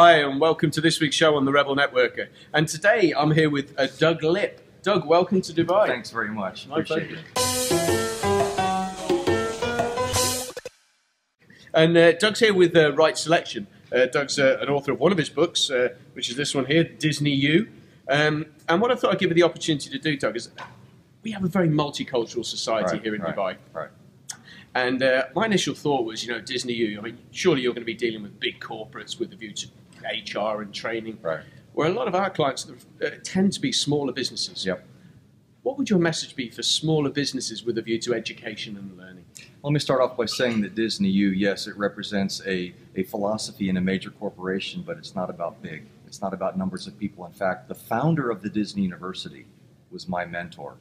Hi, and welcome to this week's show on the Rebel Networker. And today I'm here with uh, Doug Lipp. Doug, welcome to Dubai. Thanks very much. My Appreciate pleasure. it. And uh, Doug's here with uh, Right Selection. Uh, Doug's uh, an author of one of his books, uh, which is this one here, Disney U. Um, and what I thought I'd give you the opportunity to do, Doug, is we have a very multicultural society Right, here in right, Dubai. Right. And uh, my initial thought was, you know, Disney U. I mean, surely you're going to be dealing with big corporates with a view to HR and training. Right. Where a lot of our clients uh, tend to be smaller businesses. Yep. What would your message be for smaller businesses with a view to education and learning? Let me start off by saying that Disney U, yes, it represents a, a philosophy in a major corporation, but it's not about big. It's not about numbers of people. In fact, the founder of the Disney University was my mentor.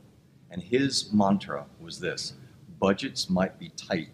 And his mantra was this budgets might be tight,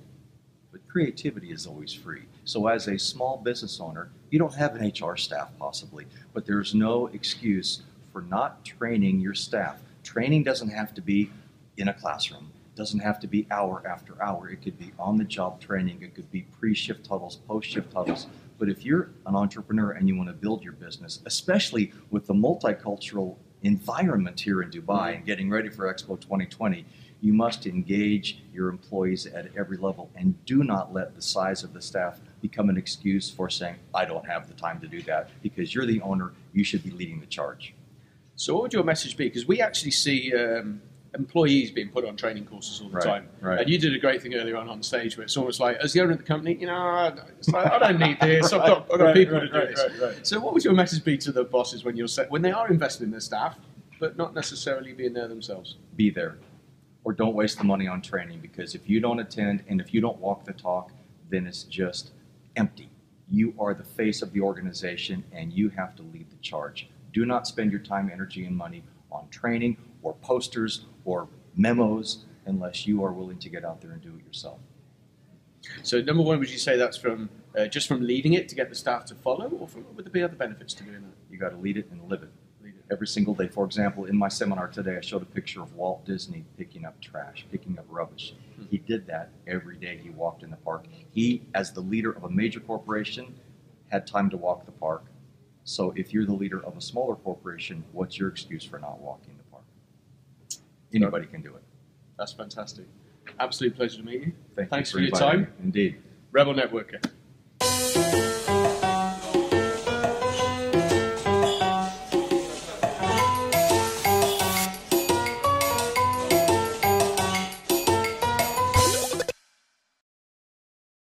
but creativity is always free. So, as a small business owner, you don't have an HR staff possibly, but there's no excuse for not training your staff. Training doesn't have to be in a classroom, doesn't have to be hour after hour. It could be on the job training, it could be pre shift huddles, post shift huddles. But if you're an entrepreneur and you want to build your business, especially with the multicultural environment here in Dubai and getting ready for Expo 2020, you must engage your employees at every level and do not let the size of the staff become an excuse for saying, I don't have the time to do that because you're the owner, you should be leading the charge. So, what would your message be? Because we actually see um, employees being put on training courses all the Right, time. right. And you did a great thing earlier on on stage where it's almost like, as the owner of the company, you know, it's like, I don't need this. I've got, I've got Right, people right, to do right, this. right, right. So, what would your message be to the bosses when you're set, when they are investing in their staff, but not necessarily being there themselves? Be there. Or don't waste the money on training because if you don't attend and if you don't walk the talk, then it's just empty. You are the face of the organization and you have to lead the charge. Do not spend your time, energy, and money on training or posters or memos unless you are willing to get out there and do it yourself. So, number one, would you say that's from uh, just from leading it to get the staff to follow, or from, would there be other benefits to doing that? You got to lead it and live it Lead it. every single day. For example, in my seminar today, I showed a picture of Walt Disney picking up trash, picking up rubbish. He did that every day he walked in the park. He, as the leader of a major corporation, had time to walk the park. So if you're the leader of a smaller corporation, what's your excuse for not walking the park? Anybody can do it. That's fantastic. Absolute pleasure to meet you. Thank Thanks you for your time. Indeed. Rebel Networker.